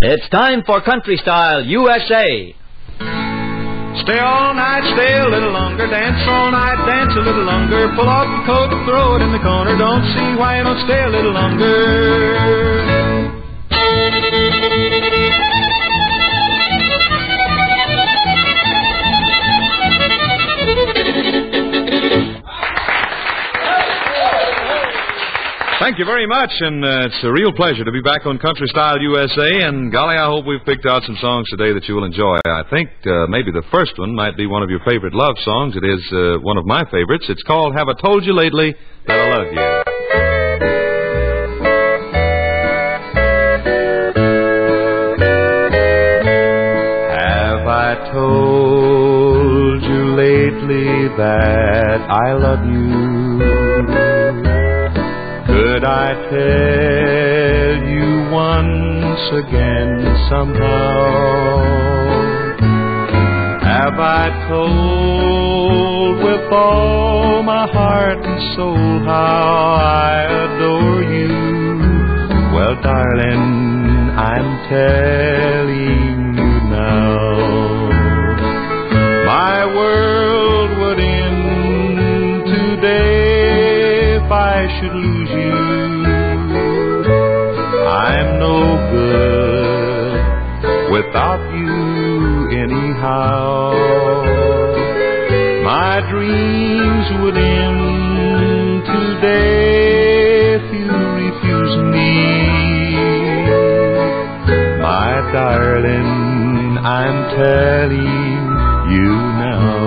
It's time for Country Style USA. Stay all night, stay a little longer, dance all night, dance a little longer. Pull off your coat, throw it in the corner. Don't see why you don't stay a little longer. Thank you very much, and uh, it's a real pleasure to be back on Country Style USA. And golly, I hope we've picked out some songs today that you will enjoy. I think uh, maybe the first one might be one of your favorite love songs. It is uh, one of my favorites. It's called "Have I Told You Lately That I Love You." Have I told you lately that I love you? Could I tell you once again somehow? Have I told with all my heart and soul how I adore you? Well, darling, I'm telling I'm no good without you anyhow. My dreams would end today if you refuse me. My darling, I'm telling you now.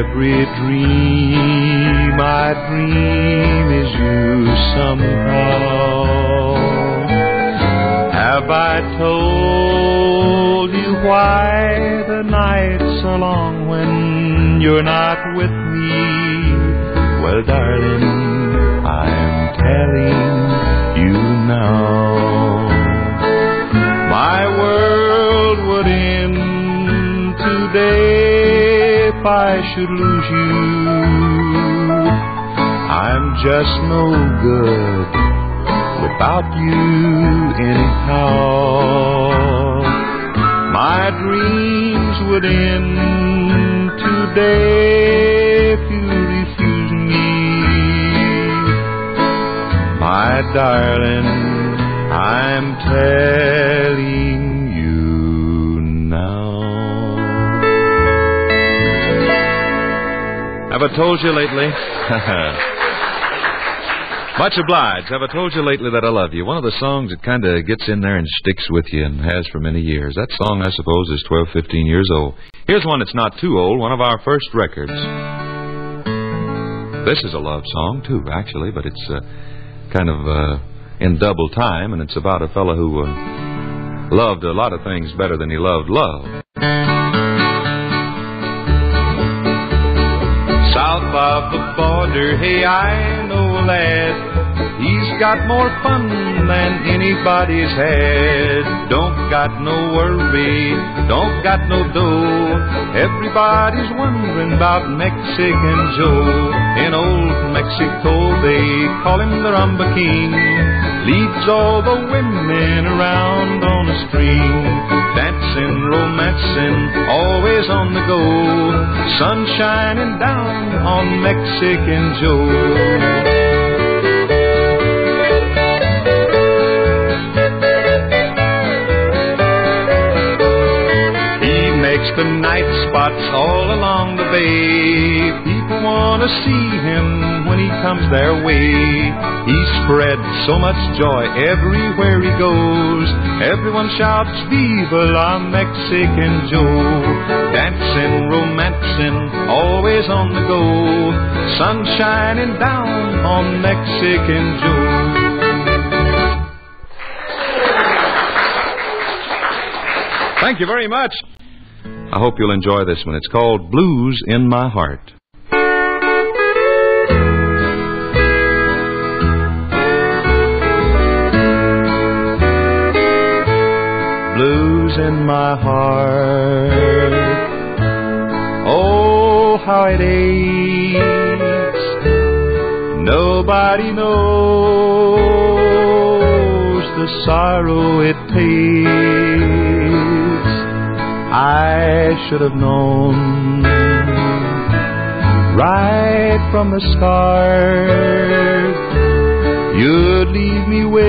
Every dream I dream is you somehow. Have I told you why the nights are long when you're not with me? Well, darling, I'm telling I should lose you. I'm just no good without you anyhow. My dreams would end today if you refuse me. My darling, I'm telling Have I told you lately? Much obliged. Have I told you lately that I love you? One of the songs that kind of gets in there and sticks with you and has for many years. That song, I suppose, is 12, 15 years old. Here's one that's not too old, one of our first records. This is a love song, too, actually, but it's uh, kind of uh, in double time, and it's about a fellow who uh, loved a lot of things better than he loved love. South of the border, hey, I know lad. He's got more fun than anybody's had. Don't got no worry, don't got no dough. Everybody's wondering about Mexican Joe. In old Mexico, they call him the Rumba King. Leads all the women around on a string. Dancing, romancing, always on the go. Sun shining down on Mexican Joe. He makes the night spots all along the bay. Want to see him when he comes their way. He spreads so much joy everywhere he goes. Everyone shouts, Viva la Mexican Joe. Dancing, romancing, always on the go. Sun shining down on Mexican Joe. Thank you very much. I hope you'll enjoy this one. It's called Blues in My Heart. Nobody knows the sorrow it takes. I should have known right from the start you'd leave me with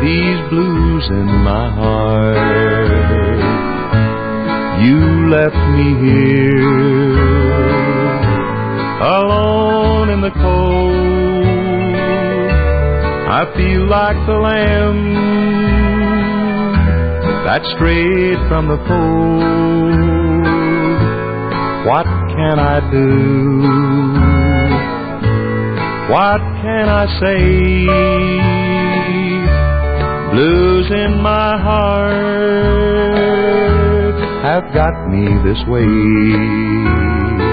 these blues in my heart. You left me here I feel like the lamb that strayed from the fold. What can I do? What can I say? Blues in my heart have got me this way.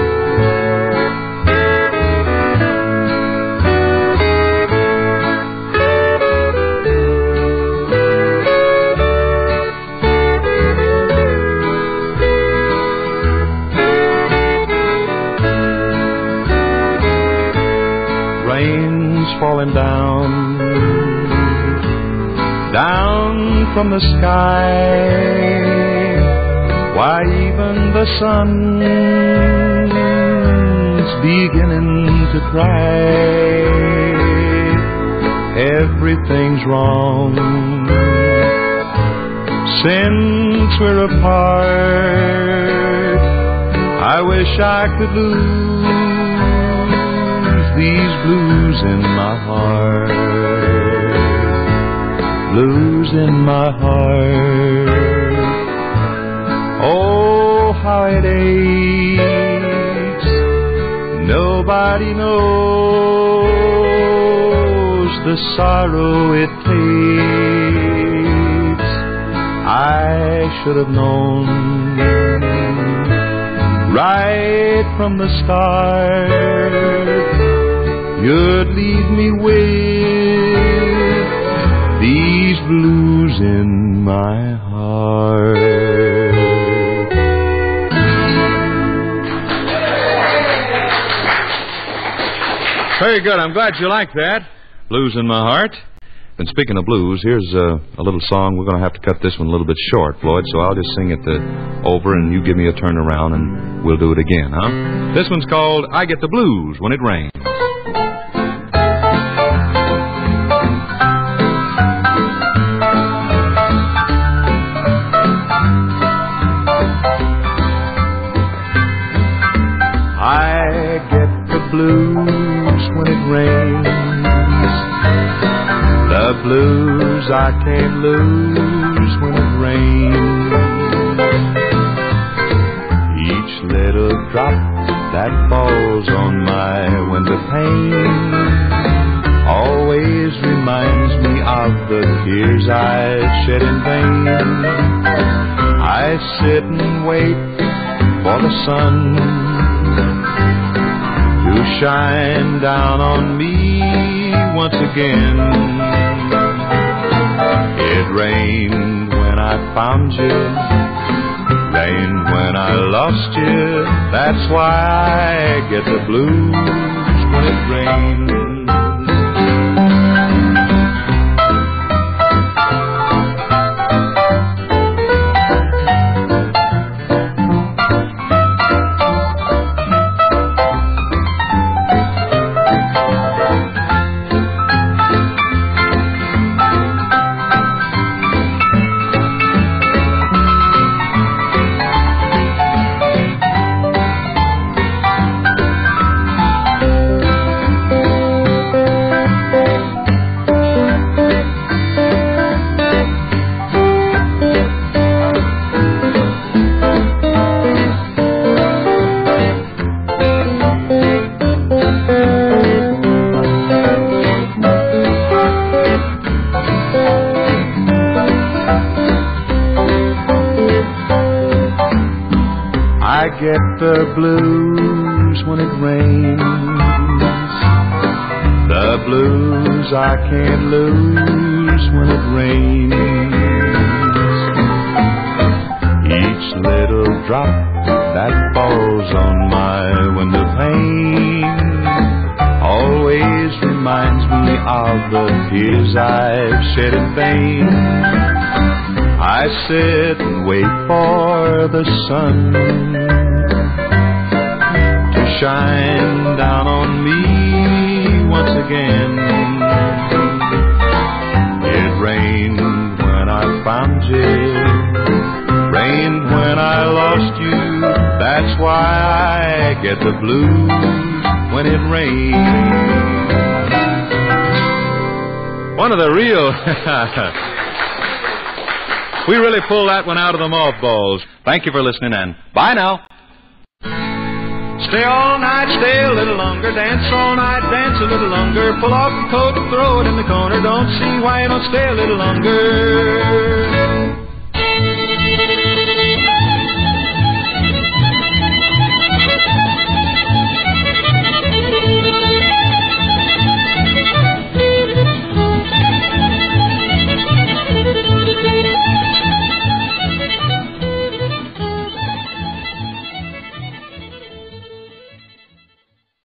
Falling down, down from the sky. Why, even the sun's beginning to cry. Everything's wrong since we're apart. I wish I could lose these blues in my heart. Blues in my heart. Oh, how it aches. Nobody knows the sorrow it takes. I should have known right from the start you'd leave me with these blues in my heart. Very good. I'm glad you like that. Blues in my heart. And speaking of blues, here's uh, a little song. We're going to have to cut this one a little bit short, Floyd, so I'll just sing it uh, over and you give me a turn around and we'll do it again, huh? This one's called I Get the Blues When It Rains. Blues I can't lose when it rains. Each little drop that falls on my window pane always reminds me of the tears I shed in vain. I sit and wait for the sun to shine down on me once again. It rained when I found you, rained when I lost you. That's why I get the blues when it rains. The blues when it rains. The blues I can't lose when it rains. Each little drop that falls on my window pane always reminds me of the tears I've shed in vain. I sit and wait for the sun shine down on me once again. It rained when I found you, rained when I lost you. That's why I get the blues when it rains. One of the real. we really pulled that one out of the mothballs. Thank you for listening, and bye now. Stay all night, stay a little longer, dance all night, dance a little longer. Pull off your coat, throw it in the corner. Don't see why you don't stay a little longer.